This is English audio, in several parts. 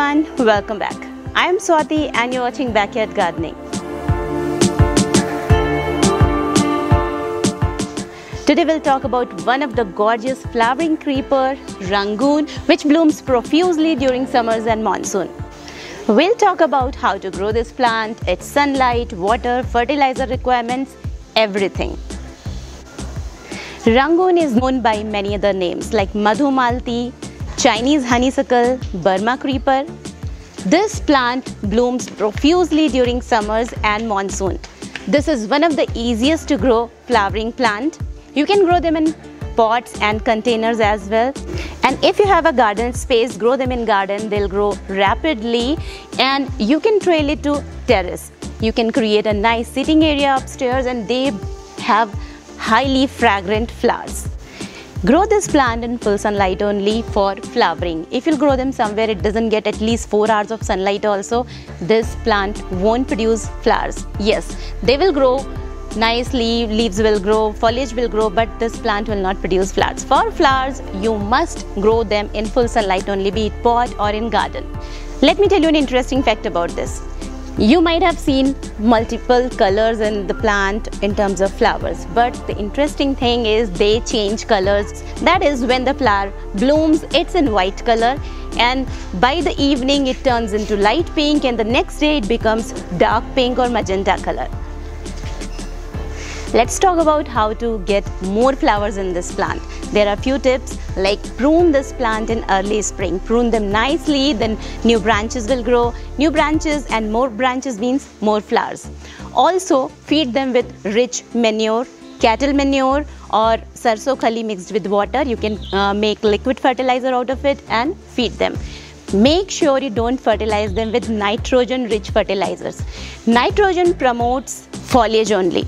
everyone, welcome back. I am Swati and you're watching Backyard Gardening. Today we'll talk about one of the gorgeous flowering creeper, Rangoon, which blooms profusely during summers and monsoon. We'll talk about how to grow this plant, its sunlight, water, fertilizer requirements, everything. Rangoon is known by many other names like Madhumalti, Chinese honeysuckle, Burma creeper. This plant blooms profusely during summers and monsoon. This is one of the easiest to grow flowering plant. You can grow them in pots and containers as well. And if you have a garden space, grow them in garden, they'll grow rapidly and you can trail it to terrace. You can create a nice sitting area upstairs and they have highly fragrant flowers. Grow this plant in full sunlight only for flowering. If you grow them somewhere it doesn't get at least 4 hours of sunlight also, this plant won't produce flowers. Yes, they will grow nicely, leaves will grow, foliage will grow, but this plant will not produce flowers. For flowers, you must grow them in full sunlight only, be it pot or in garden. Let me tell you an interesting fact about this. You might have seen multiple colors in the plant in terms of flowers, but the interesting thing is they change colors. That is when the flower blooms, it's in white color and by the evening it turns into light pink and the next day it becomes dark pink or magenta color. Let's talk about how to get more flowers in this plant. There are few tips like prune this plant in early spring. Prune them nicely, then new branches will grow. New branches and more branches means more flowers. Also feed them with rich manure, cattle manure or sarso khali mixed with water. You can uh, make liquid fertilizer out of it and feed them. Make sure you don't fertilize them with nitrogen rich fertilizers. Nitrogen promotes foliage only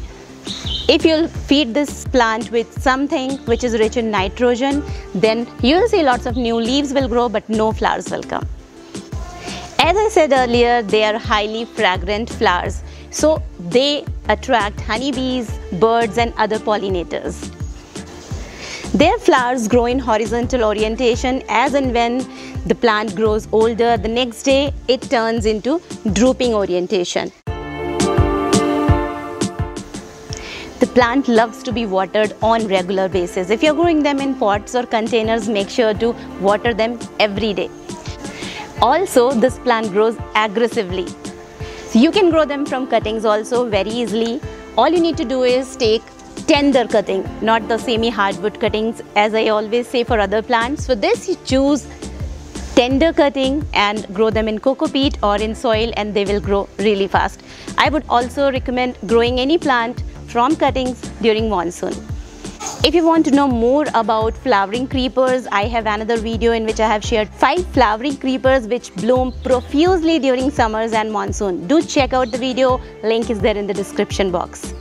if you'll feed this plant with something which is rich in nitrogen, then you'll see lots of new leaves will grow but no flowers will come. As I said earlier, they are highly fragrant flowers. So they attract honeybees, birds and other pollinators. Their flowers grow in horizontal orientation as and when the plant grows older, the next day it turns into drooping orientation. The plant loves to be watered on regular basis. If you're growing them in pots or containers, make sure to water them every day. Also, this plant grows aggressively. So you can grow them from cuttings also very easily. All you need to do is take tender cutting, not the semi-hardwood cuttings as I always say for other plants. For this, you choose tender cutting and grow them in coco peat or in soil and they will grow really fast. I would also recommend growing any plant from cuttings during monsoon. If you want to know more about flowering creepers, I have another video in which I have shared 5 flowering creepers which bloom profusely during summers and monsoon. Do check out the video, link is there in the description box.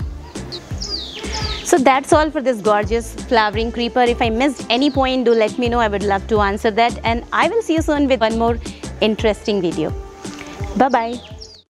So that's all for this gorgeous flowering creeper. If I missed any point, do let me know. I would love to answer that. And I will see you soon with one more interesting video. Bye-bye.